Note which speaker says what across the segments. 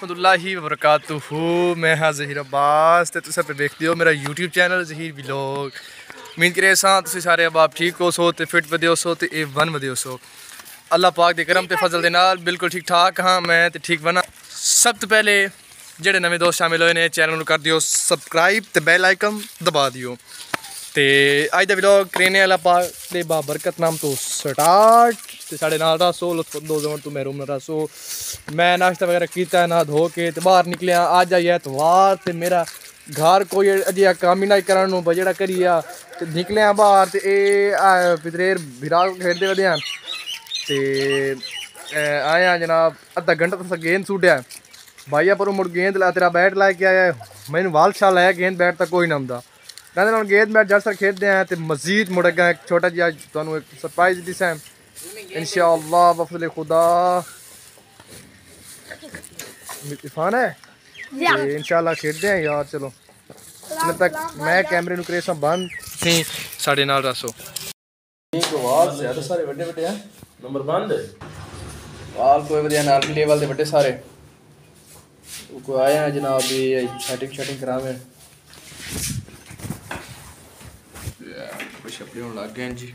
Speaker 1: रहमतुल्लाहि व बरकातुहू मैं हाँ ਜ਼ਹੀਰ ਅਬਾਸ ਤੇ ਤੁਸੀਂ ਆਪੇ ਵੇਖਦੇ ਹੋ ਮੇਰਾ YouTube ਚੈਨਲ ਜ਼ਹੀਰ ਵਲੌਗ ਉਮੀਦ ਕਰੇ ਸਾਂ ਤੁਸੀਂ ਸਾਰੇ ਅਬਾਬ ਠੀਕ ਹੋ ਸੋ ਤੇ ਫਿਟ ਵਧਿਓ ਸੋ ਤੇ ਇਹ ਵਨ ਵਧਿਓ ਸੋ ਅੱਲਾਹ ਪਾਕ ਦੇ ਕਰਮ ਤੇ ਫਜ਼ਲ ਦੇ ਨਾਲ ਬਿਲਕੁਲ ਠੀਕ ਠਾਕ ਹਾਂ ਮੈਂ ਤੇ ਠੀਕ ਬਣਾ ਸਭ ਤੋਂ ਪਹਿਲੇ ਜਿਹੜੇ ਨਵੇਂ ਦੋਸਤ ਸ਼ਾਮਿਲ ਹੋਏ ਨੇ ਚੈਨਲ ਨੂੰ ਕਰ ਦਿਓ ਸਬਸਕ੍ਰਾਈਬ ਤੇ ਬੈਲ ਆਈਕਨ ਦਬਾ ਦਿਓ ਤੇ ਅੱਜ ਦਾ ਵਲੌਗ ਕਰੇਨੇ ਵਾਲਾ ਪਾਕ ਦੇ ਬਾਬਰਕਤ ਨਾਮ ਤੋਂ ਸਟਾਰਟ ਤੇ ਸਾਡੇ ਨਾਲ ਰਸੋ ਸੋ ਲੁਤਫ ਅੰਦੋਜ਼ ਹੋਣ ਤੋਂ ਮਹਿਰੂਮ ਨਾ ਰਸੋ ਮੈਂ ਨਾਸ਼ਤਾ ਵਗੈਰਾ ਕੀਤਾ, ਨਾ ਧੋ ਕੇ ਤੇ ਬਾਹਰ ਨਿਕਲਿਆ। ਅੱਜ ਆਈ ਐਤਵਾਰ ਤੇ ਮੇਰਾ ਘਰ ਕੋਈ ਅਜਿਹਾ ਕੰਮ ਹੀ ਨਾ ਕਰਨ ਨੂੰ ਬ ਜਿਹੜਾ ਕਰੀਆ ਤੇ ਨਿਕਲਿਆ ਬਾਹਰ ਤੇ ਇਹ ਪਿਦਰੇਰ ਵਿਰਾਲ ਖੇਡਦੇ ਵਧਿਆ ਤੇ ਆਇਆ ਜਨਾਬ, ਅੱਧਾ ਘੰਟਾ ਤੱਕ ਗੇਂਦ ਸੁੱਟਿਆ। ਭਾਈਆ ਪਰ ਮੁੜ ਗੇਂਦ ਲਾ, ਤੇਰਾ ਬੈਟ ਲੈ ਕੇ ਆਇਆ। ਮੈਨੂੰ ਵਾਲਸ਼ਾ ਲਾਇਆ ਗੇਂਦ ਬੈਟ ਤਾਂ ਕੋਈ ਨਾ ਹੁੰਦਾ। ਕਹਿੰਦੇ ਹੁਣ ਗੇਂਦ ਮੈਚ ਜਦ ਸਰ ਖੇਡਦੇ ਆ ਤੇ ਮਜ਼ੀਦ ਮੁੜੇਗਾ ਇੱਕ ਛੋਟਾ ਜਿਹਾ ਤੁਹਾਨੂੰ ਇੱਕ ਸਰਪ੍ਰਾਈਜ਼ ਦਿਸਾਂ। इंशाल्लाह वफल खुदा इरफान है ਤੇ ਇਨਸ਼ਾਅੱਲਾ ਖੇਡਦੇ ਆ ਯਾਰ ਚਲੋ ਹੁਣ ਤੱਕ ਮੈਂ ਕੈਮਰੇ ਨੂੰ ਕਰੇ ਸਾਂ ਬੰਦ ਸੀ ਸਾਡੇ ਨਾਲ ਰਸੋ
Speaker 2: ਇੱਕ ਵਾਲ ਜ਼ਿਆਦਾ ਸਾਰੇ ਵੱਡੇ ਵੱਡੇ ਆ ਨੰਬਰ ਬੰਦ
Speaker 1: ਵਾਲ ਕੋਈ ਵਧੀਆ ਨਾਲ ਵੀ ਲੈਵਲ ਦੇ ਵੱਡੇ ਸਾਰੇ ਕੋ ਆਇਆ ਜਨਾਬ ਵੀ ਸੈਟਿੰਗ ਸ਼ੈਟਿੰਗ ਕਰਾਵੇਂ ਯਾ ਕੁਛ ਆਪਣੇ ਹੋਣ ਲੱਗ ਗਏ ਜੀ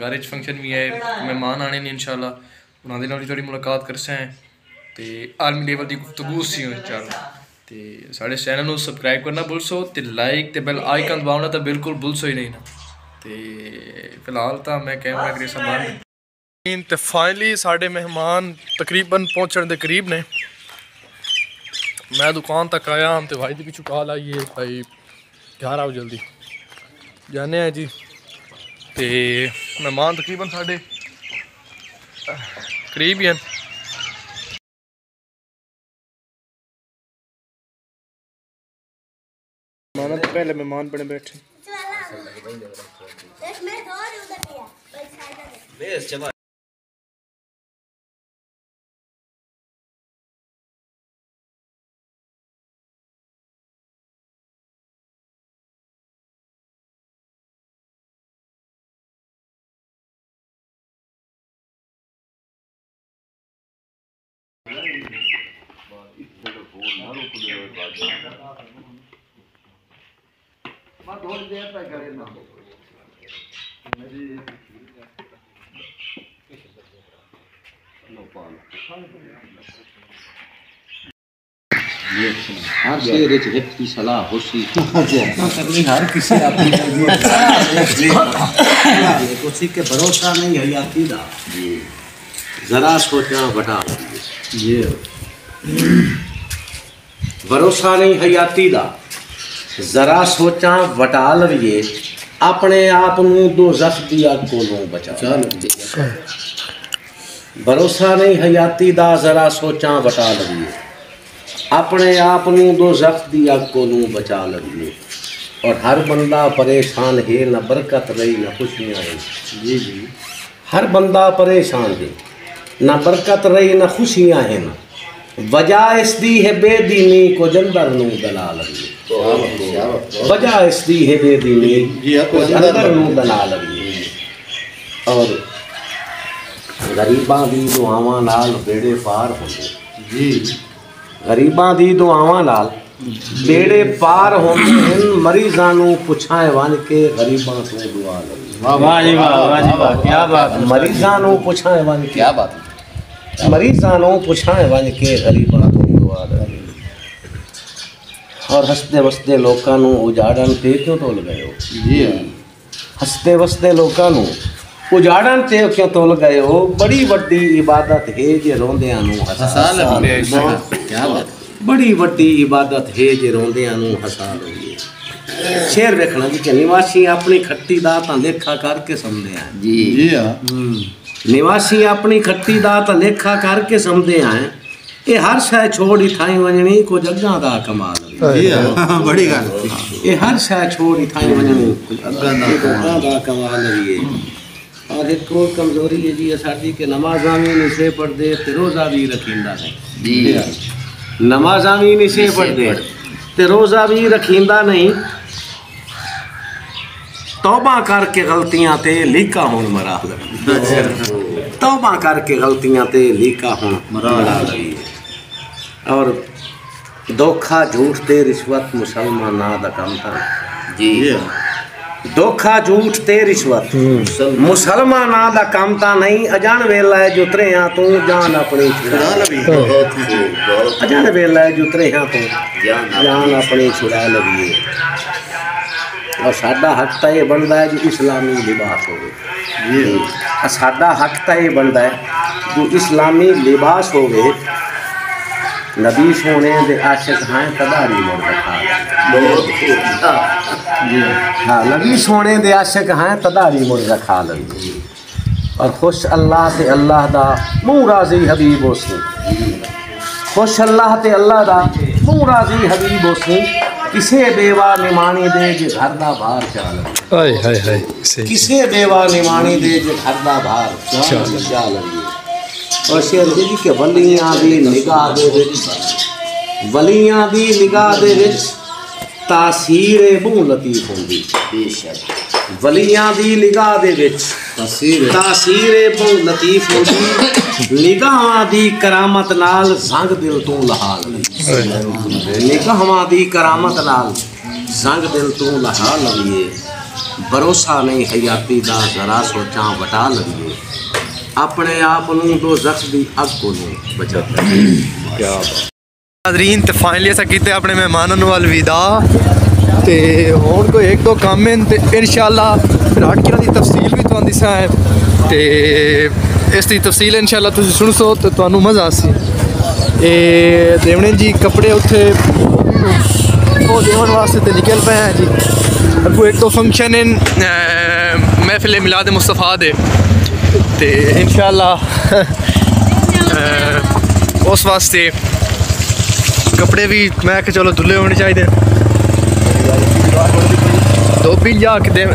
Speaker 1: घर फ़ंक्शन भी ऐ अच्छा। मेहमान आने इन इंशाल्लाह। उन्होंने थोड़ी मुलाकात कर ते आलमी लेवल की गुफ्तगू सी इंशाल्लाह अच्छा। तो साढ़े चैनल में सबसक्राइब करना भुलसो तो लाइक तो बेल आइकन दबाना तो बिल्कुल भूल सो ही नहीं ना। ते फ़िलहाल तो मैं कैमरा हाँ, करी संभाल ते फाइनली साढ़े मेहमान तकरीबन पहुँचने के करीब ने। मैं दुकान तक आया तो भाई के पिछू कॉल आई है भाई घर आओ जल्दी। जाने जी। ਤੇ ਮਹਿਮਾਨ ਤਕਰੀਬਨ ਸਾਡੇ ਕਰੀਬ ਹੀ ਹਨ
Speaker 3: हर शेर इच सलाह
Speaker 2: होसी हर किसी
Speaker 3: अपनी के भरोसा नहीं है याकीदा जरा सोचा बटा
Speaker 2: ये
Speaker 3: भरोसा नहीं है अकीदा जरा सोचा वटा लवीए ਆਪਣੇ ਆਪ ਨੂੰ ਦੋ ਜ਼ਖ ਦੀ ਅੱਗ ਕੋਲੋਂ ਬਚਾ ਭਰੋਸਾ ਨਹੀਂ ਹਯਾਤੀ ਦਾ ਜ਼ਰਾ ਸੋਚਾਂ ਵਟਾ ਲਈਏ ਆਪਣੇ ਆਪ ਨੂੰ ਦੋ ਜ਼ਖ ਦੀ ਅੱਗ ਕੋਲੋਂ ਬਚਾ ਲਈਏ और हर बंदा परेशान है न बरकत रही न खुशियाँ हैं
Speaker 2: जी जी
Speaker 3: हर बंदा परेशान है ना बरकत रही ना खुशियाँ हैं ना। वजह इस दी है बेदीनी को जंदर नू दलाल वजह इस दी है बेदीनी को जंदर नू दलाल और गरीबा दी दुआवां नाल बेड़े पार होंगे
Speaker 2: जी।
Speaker 3: गरीबा दी दुआवां नाल बेड़े पार होंगे इन मरीजां नु पुछाए वन के गरीबां तो दुआ लगी।
Speaker 2: वाह वाह वाह वाह क्या बात।
Speaker 3: मरीजां नु पुछाए वन
Speaker 2: क्या बात। है
Speaker 3: ਮਰੀਜ਼ਾਂ ਨੂੰ ਪੁੱਛਾਂ ਵਨ ਕੇ ਗਰੀਬਾਂ ਤੋਂ ਦੁਆ ਲਈ ਔਰ ਹੱਸਦੇ ਵਸਦੇ ਲੋਕਾਂ ਨੂੰ ਉਜਾੜਨ ਤੇ ਕਿਉਂ ਤੋਲ ਗਏ ਹੋ
Speaker 2: जी
Speaker 3: ਹੱਸਦੇ ਵਸਦੇ ਲੋਕਾਂ ਨੂੰ ਉਜਾੜਨ ਤੇ ਕਿਉਂ ਤੋਲ ਗਏ ਹੋ ਬੜੀ ਵੱਡੀ ਇਬਾਦਤ ਹੈ ਜੇ ਰੋਂਦਿਆਂ ਨੂੰ ਹਸਾ ਲਈਏ
Speaker 2: क्या बात
Speaker 3: ਬੜੀ ਵੱਡੀ ਇਬਾਦਤ ਹੈ ਜੇ ਰੋਂਦਿਆਂ ਨੂੰ ਹਸਾ ਲਈਏ ਸ਼ੇਰ ਵੇਖਣਾ ਜੀ ਕਿ ਨਿਵਾਸੀ ਆਪਣੀ ਖੱਟੀ ਦਾ ਤਾਂ ਲੇਖਾ ਕਰਕੇ ਸਮਝਦੇ ਆ
Speaker 2: जी जी हाँ
Speaker 3: निवासी अपनी खट्टी दात लेखा करके समझे आए ਇਹ ਹਰ ਸ਼ੈ ਛੋੜ ਇਥਾਈ ਵਜਣੀ ਕੋ ਜੱਗਾਂ ਦਾ ਕਮਾਲ
Speaker 4: ਇਹ ਬੜੀ ਗੱਲ
Speaker 3: ਇਹ ਹਰ ਸ਼ੈ ਛੋੜ ਇਥਾਈ ਵਜਣੀ ਕੋ ਜੱਗਾਂ ਦਾ ਕਮਾਲ ਲਈਏ और एक और कमजोरी है जी साड़ी के नमाजा भी
Speaker 2: निशे
Speaker 3: पढ़ दे ते रोजा भी रखींदा नहीं नमाजा भी निशे पढ़ दे ते रोजा भी रखींदा नहीं तौबा करके गलतियाँ ते लीका होन मरा तौबा करके गलतियाँ ते लीका होन मरा और धोखा झूठ
Speaker 2: ते
Speaker 3: रिश्वत मुसलमान का काम था। जी। धोखा झूठ ते रिश्वत मुसलमान। का काम तो नहीं। अजान वेला है जुतरे
Speaker 2: हाँ तू जान
Speaker 3: अपनी अजान वेला है जुतरे हाँ
Speaker 2: तू
Speaker 3: जान अपनी छुड़ा लगी। ਔਰ ਸਾਡਾ ਹੱਕ ਤਾਂ ਇਹ ਬਣਦਾ ਹੈ ਜੀ ਇਸਲਾਮੀ ਲਿਬਾਸ ਹੋਵੇ ਜੀ ਸਾਡਾ ਹੱਕ ਤਾਂ ਇਹ ਬਣਦਾ ਹੈ ਜੋ ਇਸਲਾਮੀ ਲਿਬਾਸ ਹੋਵੇ ਨਬੀ ਸੋਹਣੇ ਦੇ ਆਸ਼ਿਕ ਹਾਂ ਤਦਾਰੀ ਮੁੜ ਰਖਾ
Speaker 2: ਬਹੁਤ ਖੂਬ
Speaker 3: ਜੀ हाँ नबी सोने दे आशिक हैं तदारी मुड़ रखा लगी और खुश अल्लाह ते अल्लाह दा मुंह राजी हबीब उसी खुश अल्लाह ते अल्लाह दा मुंह राजी हबीब उसी किसे बेवा निमाणी दे जे घर दा बाहर चाल?
Speaker 1: हाय हाय हाय
Speaker 3: किसे बेवा निमाणी दे जे घर दा बाहर चाल चाल। और शेर जी के वलियाँ दी निगाह दे विच वलियाँ दी निगाह दे विच तासीर बू लतीफ
Speaker 2: होंदी।
Speaker 3: बेशक। वलियाँ दी निगाह दे
Speaker 4: विच
Speaker 3: ਤਾਸੀਰ ਬੂ ਲਤੀਫ ਹੁੰਦੀ ਨਿਗਾਹਾਂ ਦੀ ਕਰਾਮਤ ਨਾਲ ਜ਼ੰਗ ਦਿਲ ਤੋਂ ਲਹਾ ਲਵੀ ਨਿਗਾਹਾਂ ਦੀ ਕਰਾਮਤ ਨਾਲ ਜ਼ੰਗ ਦਿਲ ਤੋਂ ਲਹਾ ਲਵੀਏ ਭਰੋਸਾ ਨਹੀਂ ਹਯਾਤੀ ਦਾ ਜ਼ਰਾ ਸੋਚਾਂ ਵਟਾ ਲਵੀਏ ਆਪਣੇ ਆਪ ਨੂੰ ਦੋ ਜ਼ਖਮ ਦੀ ਅੱਗ ਕੋਲੋਂ ਬਚਾ ਲਈਏ
Speaker 1: ਤੇ ਫਾਈਨਲੀ ਅਸਾਂ ਕੀਤੇ ਆਪਣੇ ਮਹਿਮਾਨਾਂ ਨੂੰ ਅਲਵਿਦਾ। ਤੇ ਹੋਰ ਕੋਈ ਇੱਕ ਦੋ ਕੰਮ ਹਨ ਤੇ ਇਨਸ਼ਾਅੱਲਾ ਰਾਟਕੀਆਂ ਦੀ ਤਫਸੀਲ ਵੀ ਤੁਹਾਨੂੰ ਦਿਸਾਂ ਹੈ ਤੇ ਇਸ ਦੀ ਤਫਸੀਲ ਇਨਸ਼ਾਅੱਲਾ ਤੁਸੀਂ ਸੁਣ ਸੋ ਤੇ ਤੁਹਾਨੂੰ ਮਜ਼ਾ ਆਸੀ। ਇਹ ਦੇਵਣੇ ਜੀ ਕੱਪੜੇ ਉੱਥੇ ਉਹ ਦੇਵਣ ਵਾਸਤੇ ਤੇ ਨਿਕਲ ਪਏ ਹੈ ਜੀ। ਅੱਗੋਂ ਇੱਕ ਦੋ ਫੰਕਸ਼ਨ ਹਨ ਅਹ, ਮਹਿਫਿਲ ਮਿਲਾਦ ਮੁਸਤਫਾ ਦੇ। ਤੇ ਇਨਸ਼ਾਅੱਲਾ ਉਸ ਵਾਸਤੇ ਕੱਪੜੇ ਵੀ ਮੈਂ ਕਿ ਚਲੋ ਧੁੱਲੇ ਹੋਣੇ ਚਾਹੀਦੇ ਧੋਬੀ ਜਾ ਕੇ ਦੇ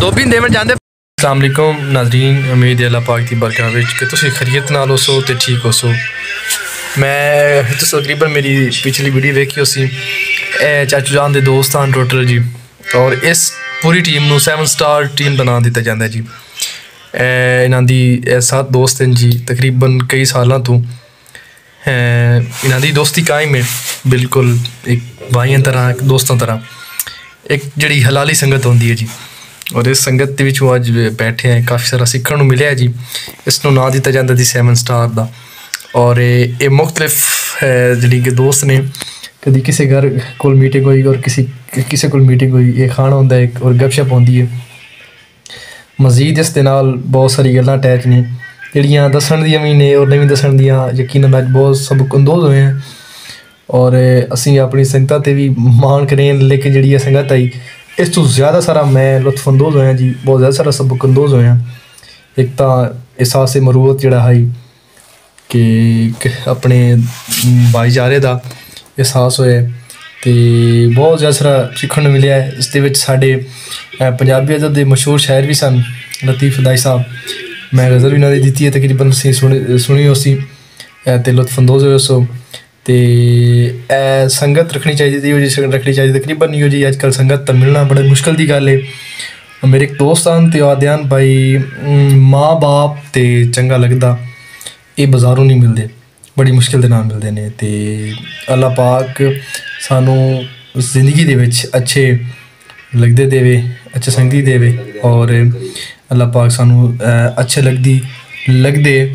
Speaker 1: ਧੋਬੀ ਦੇਵਣ ਜਾਂਦੇ ਅਸਲਾਮ ਅਲੈਕੁਮ ਨਾਜ਼ਰੀਨ ਉਮੀਦ ਹੈ ਅੱਲਾਹ ਪਾਕ ਦੀ ਬਰਕਤ ਵਿੱਚ ਕਿ ਤੁਸੀਂ ਖੈਰੀਅਤ ਨਾਲ ਹੋਸੋ ਤੇ ਠੀਕ ਹੋਸੋ ਮੈਂ ਤੁਸੀਂ ਤਕਰੀਬਨ ਮੇਰੀ ਪਿਛਲੀ ਵੀਡੀਓ ਵੇਖੀ ਹੋਸੀ ਇਹ ਚਾਚੂ ਜਾਨ ਦੇ ਦੋਸਤ ਹਨ ਟੋਟਲ ਜੀ ਔਰ ਇਸ ਪੂਰੀ ਟੀਮ ਨੂੰ 7 ਸਟਾਰ ਟੀਮ ਬਣਾ ਦਿੱਤਾ ਜਾਂਦਾ ਜੀ ਇਹ ਇਹਨਾਂ ਦੀ ਇਹ ਸੱਤ ਦੋਸਤ ਹਨ ਜੀ ਤਕਰੀਬਨ ਕਈ ਸਾਲਾਂ ਤੋਂ ਹੈ ਇਹਨਾਂ ਦੀ ਦੋਸਤੀ ਕਾਇਮ ਹੈ, ਬਿਲਕੁਲ ਇੱਕ ਭਾਈਆਂ ਤਰ੍ਹਾਂ, ਇੱਕ ਦੋਸਤਾਂ ਤਰ੍ਹਾਂ। ਇੱਕ ਜਿਹੜੀ ਹਲਾਲੀ ਸੰਗਤ ਹੁੰਦੀ ਹੈ ਜੀ ਔਰ ਇਸ ਸੰਗਤ ਦੇ ਵਿੱਚ ਉਹ ਅੱਜ ਬੈਠੇ ਆ ਕਾਫੀ ਸਾਰਾ ਸਿੱਖਣ ਨੂੰ ਮਿਲਿਆ ਜੀ। ਇਸ ਨੂੰ ਨਾਂ ਦਿੱਤਾ ਜਾਂਦਾ ਜੀ 7 ਸਟਾਰ ਦਾ। ਔਰ ਇਹ ਇਹ ਮੁxtਲਿਫ ਹੈ ਜਿਹੜੀ ਕਿ ਦੋਸਤ ਨੇ, ਕਦੀ ਕਿਸੇ ਘਰ ਕੋਲ ਮੀਟਿੰਗ ਹੋਈ ਔਰ ਕਿਸੇ ਕਿਸੇ ਕੋਲ ਮੀਟਿੰਗ ਹੋਈ, ਇਹ ਖਾਣਾ ਹੁੰਦਾ ਹੈ ਔਰ ਗੱਪਸ਼ਪ ਹੁੰਦੀ ਹੈ। ਮਜ਼ੀਦ ਇਸ ਦੇ ਨਾਲ ਬਹੁਤ ਸਾਰੀ ਗੱਲਾਂ ਅਟੈਚ ਨੇ। ਜਿਹੜੀਆਂ ਦੱਸਣ ਦੀਆਂ ਵੀ ਨੇ ਔਰ ਨਹੀਂ ਦੱਸਣ ਦੀਆਂ ਯਕੀਨਨ ਮੈਂ ਅੱਜ ਬਹੁਤ ਸਬਕ ਅੰਦੋਜ਼ ਹੋਏ ਹਾਂ ਔਰ ਅਸੀਂ ਆਪਣੀ ਸੰਗਤਾਂ ਤੇ ਵੀ ਮਾਣ ਕਰੇ ਲੇਕਿਨ ਜਿਹੜੀ ਇਹ ਸੰਗਤ ਆਈ, ਇਸ ਤੋਂ ਜ਼ਿਆਦਾ ਸਾਰਾ ਮੈਂ ਲੁਤਫ ਅੰਦੋਜ਼ ਹੋਇਆ ਜੀ, ਬਹੁਤ ਜ਼ਿਆਦਾ ਸਾਰਾ ਸਬਕ ਅੰਦੋਜ਼ ਹੋਇਆ। ਇੱਕ ਤਾਂ ਅਹਿਸਾਸ ਮਰੂਤ ਜਿਹੜਾ ਹੈ ਕਿ ਕਿ ਆਪਣੇ ਭਾਈਚਾਰੇ ਦਾ ਅਹਿਸਾਸ ਹੋਇਆ ਤੇ ਬਹੁਤ ਜ਼ਿਆਦਾ ਸਾਰਾ ਸਿੱਖਣ ਨੂੰ ਮਿਲਿਆ। ਇਸ ਦੇ ਵਿੱਚ ਸਾਡੇ ਪੰਜਾਬੀ ਅਦਬ ਦੇ ਮਸ਼ਹੂਰ ਸ਼ਾਇਰ ਵੀ ਸਨ, ਲਤੀਫ ਦਾਈ ਸਾਹਿਬ। ਮੈਂ ਗਜ਼ਲ ਵੀ ਨਾਲ ਦਿੱਤੀ ਹੈ ਤਕਰੀਬਨ ਤੁਸੀਂ ਸੁਣੀ ਸੁਣੀ ਹੋ ਸੀ। ਅ, ਤੇ ਲੁਤਫ ਅੰਦੋਜ਼ ਹੋਏ ਸੋ ਤੇ ਇਹ ਸੰਗਤ ਰੱਖਣੀ ਚਾਹੀਦੀ ਸੀ ਜੀ ਸੰਗਤ ਰੱਖਣੀ ਚਾਹੀਦੀ ਤਕਰੀਬਨ ਨਹੀਂ ਹੋ ਜੀ ਅੱਜ ਕੱਲ ਸੰਗਤ ਤਾਂ ਮਿਲਣਾ ਬੜਾ ਮੁਸ਼ਕਲ ਦੀ ਗੱਲ ਹੈ ਮੇਰੇ ਇੱਕ ਦੋਸਤ ਹਨ ਤੇ ਆਦਿਆਨ ਭਾਈ ਮਾਂ ਬਾਪ ਤੇ ਚੰਗਾ ਲੱਗਦਾ ਇਹ ਬਾਜ਼ਾਰੋਂ ਨਹੀਂ ਮਿਲਦੇ। ਬੜੀ ਮੁਸ਼ਕਿਲ ਦੇ ਨਾਲ ਮਿਲਦੇ ਨੇ ਤੇ ਅੱਲਾਹ ਪਾਕ ਸਾਨੂੰ ਜ਼ਿੰਦਗੀ ਦੇ ਵਿੱਚ ਅੱਛੇ ਲੱਗਦੇ ਦੇਵੇ ਅੱਛੇ ਸੰਗਤੀ ਦੇਵੇ ਔਰ ਅੱਲਾਹ ਪਾਕ ਸਾਨੂੰ ਅਹ, ਅੱਛੇ ਲੱਗਦੀ ਲੱਗਦੇ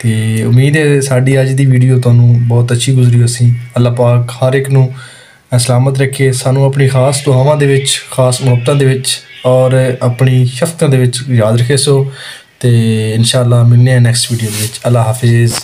Speaker 1: ਤੇ ਉਮੀਦ ਹੈ ਸਾਡੀ ਅੱਜ ਦੀ ਵੀਡੀਓ ਤੁਹਾਨੂੰ ਬਹੁਤ ਅੱਛੀ ਗੁਜ਼ਰੀ ਹੋਸੀ ਅੱਲਾਹ ਪਾਕ ਹਰ ਇੱਕ ਨੂੰ ਸਲਾਮਤ ਰੱਖੇ ਸਾਨੂੰ ਆਪਣੀ ਖਾਸ ਦੁਆਵਾਂ ਦੇ ਵਿੱਚ ਖਾਸ ਮੁਹੱਬਤਾਂ ਦੇ ਵਿੱਚ ਔਰ ਆਪਣੀ ਸ਼ਫਕਤਾਂ ਦੇ ਵਿੱਚ ਯਾਦ ਰੱਖੇ ਸੋ ਤੇ ਇਨਸ਼ਾਅੱਲਾ ਮਿਲਨੇ ਆ ਨੈਕਸਟ ਵੀਡੀਓ ਦੇ ਵਿੱਚ ਅੱਲਾ ਹਾਫਿਜ਼